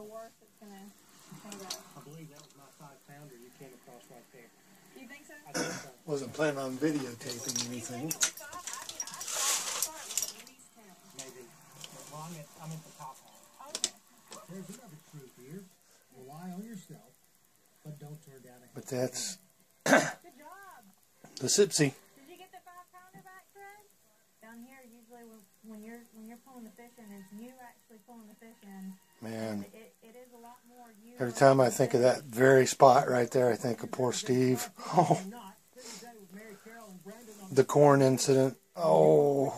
the worst it's gonna, it's gonna. I believe that was my five pounder you came across right there. You think so? I think so. Wasn't planning on videotaping anything. Maybe. But, well, I'm at, I'm at the top hall. Okay. There's another truth here. Rely on yourself, but don't turn down a But that's Good job. the Sipsey. Did you get the five pounder back, Fred? Down here, usually when, when you're when you're pulling the fish in, it's you actually pulling the fish in. Man, Every time I think of that very spot right there, I think of poor Steve. Oh, the corn incident. Oh,